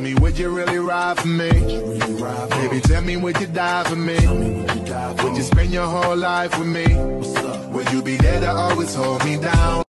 Me, would you really ride for me? Baby, tell me, would you die for me? Would you spend your whole life with me? Would you be there to always hold me down?